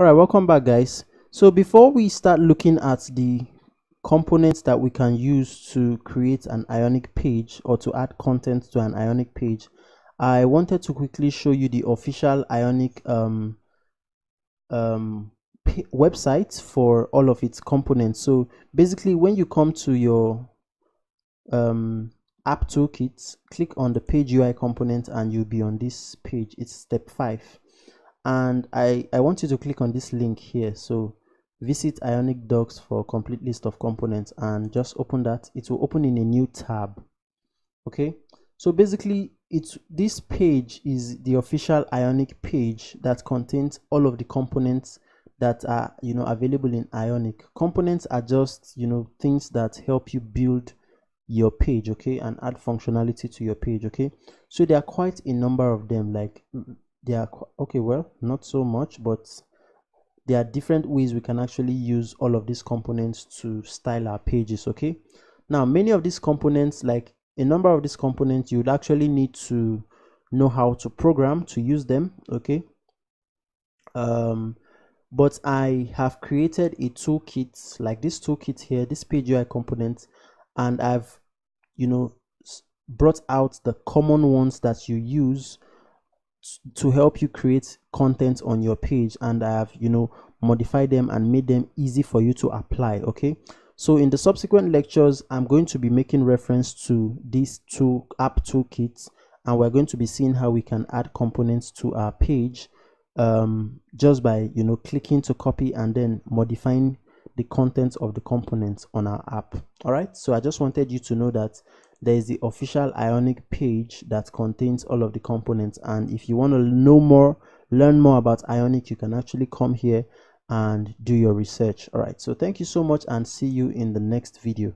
all right welcome back guys. So before we start looking at the components that we can use to create an ionic page or to add content to an ionic page i wanted to quickly show you the official ionic um, um, website for all of its components. So basically when you come to your um, app toolkit click on the page ui component and you'll be on this page. It's step five and I, I want you to click on this link here. So visit ionic docs for complete list of components and just open that. It will open in a new tab. Okay? So basically it's this page is the official ionic page that contains all of the components that are you know available in ionic. Components are just you know things that help you build your page okay and add functionality to your page okay? So there are quite a number of them like there are okay well not so much but there are different ways we can actually use all of these components to style our pages okay? Now many of these components like a number of these components you would actually need to know how to program to use them okay? Um but i have created a toolkit like this toolkit here this page ui component and i've you know brought out the common ones that you use to help you create content on your page and I have you know modified them and made them easy for you to apply okay? So in the subsequent lectures I'm going to be making reference to these two app toolkits and we're going to be seeing how we can add components to our page um, just by you know clicking to copy and then modifying the content of the components on our app all right so I just wanted you to know that there is the official ionic page that contains all of the components. And if you want to know more learn more about ionic you can actually come here and do your research. All right so thank you so much and see you in the next video